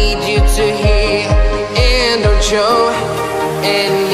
Need you to hear, and don't show any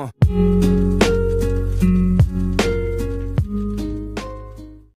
Uh.